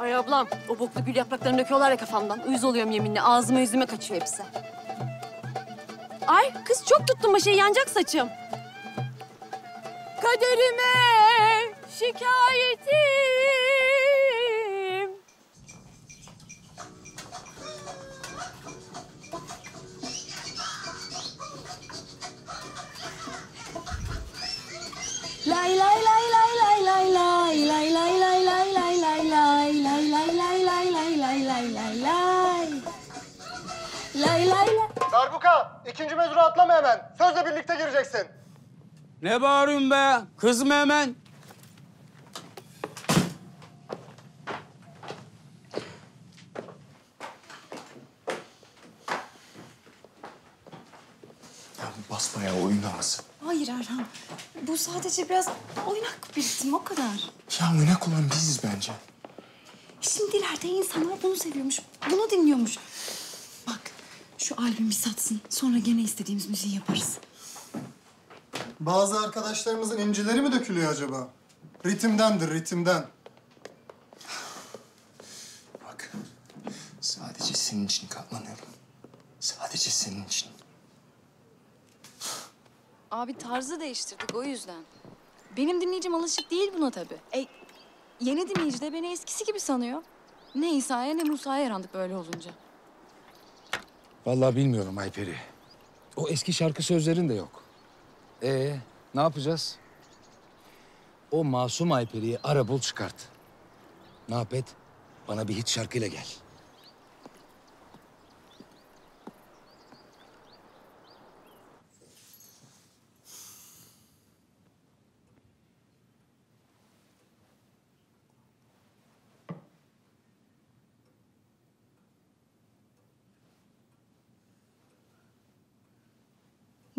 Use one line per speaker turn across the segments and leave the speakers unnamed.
Ay ablam, o boklu gül yapraklarını döküyorlar ya kafamdan. Uyuz oluyorum yeminle. Ağzıma yüzüme kaçıyor hepsi. Ay kız çok tuttum başıyı yanacak saçım. Kaderime şikayetim.
Darbuka, ikinci mezunu atlama hemen. Sözle birlikte gireceksin.
Ne bağırıyorsun be? Kızma hemen.
Ya bu basbayağı oyun havası.
Hayır Erhan. Bu sadece biraz oynak bir ritim o kadar.
Ya oynak olan biziz bence.
Şimdi ileride insanlar bunu seviyormuş. Bunu dinliyormuş. Şu albüm bir satsın. Sonra gene istediğimiz müziği yaparız.
Bazı arkadaşlarımızın incileri mi dökülüyor acaba? Ritimdendir, ritimden.
Bak, sadece senin için katlanıyorum. Sadece senin için.
Abi tarzı değiştirdik o yüzden. Benim dinleyicim alışık değil buna tabii. E, yeni dinleyici de beni eskisi gibi sanıyor. Ne İsa'ya ne Musa'ya yarandık böyle olunca.
Vallahi bilmiyorum Ayperi. O eski şarkı sözlerin de yok. Ee, ne yapacağız? O masum Ayperi'yi ara bul çıkart. Ne yap et? Bana bir hit şarkıyla gel.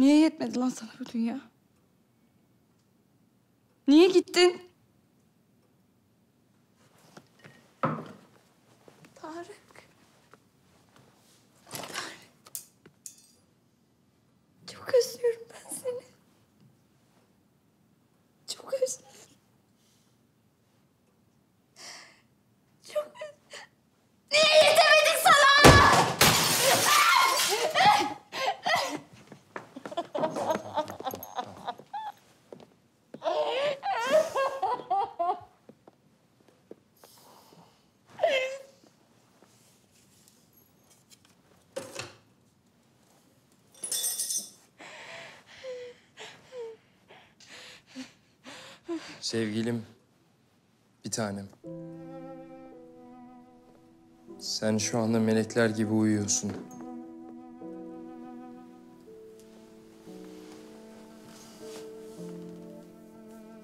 Niye yetmedi lan sana bu dünya? Niye gittin? Tarık.
Sevgilim, bir tanem. Sen şu anda melekler gibi uyuyorsun.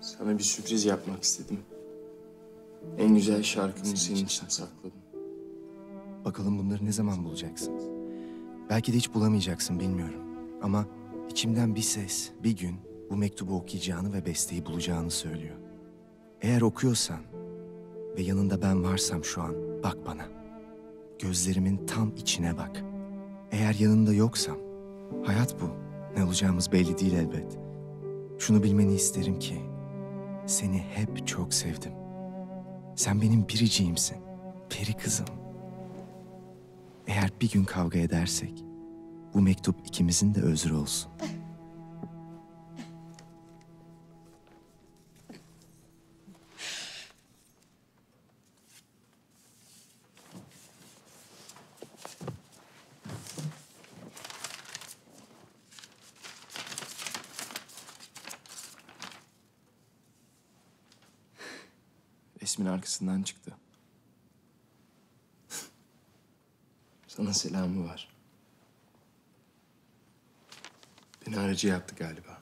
Sana bir sürpriz yapmak istedim. En güzel şarkımı senin için sakladım.
Bakalım bunları ne zaman bulacaksın? Belki de hiç bulamayacaksın bilmiyorum. Ama içimden bir ses bir gün bu mektubu okuyacağını ve besteyi bulacağını söylüyor. Eğer okuyorsan ve yanında ben varsam şu an bak bana. Gözlerimin tam içine bak. Eğer yanında yoksam hayat bu. Ne olacağımız belli değil elbet. Şunu bilmeni isterim ki seni hep çok sevdim. Sen benim biriciğimsin. Peri kızım. Eğer bir gün kavga edersek bu mektup ikimizin de özrü olsun.
Resmin arkasından çıktı. Sana selamı var. Beni aracı yaptı galiba.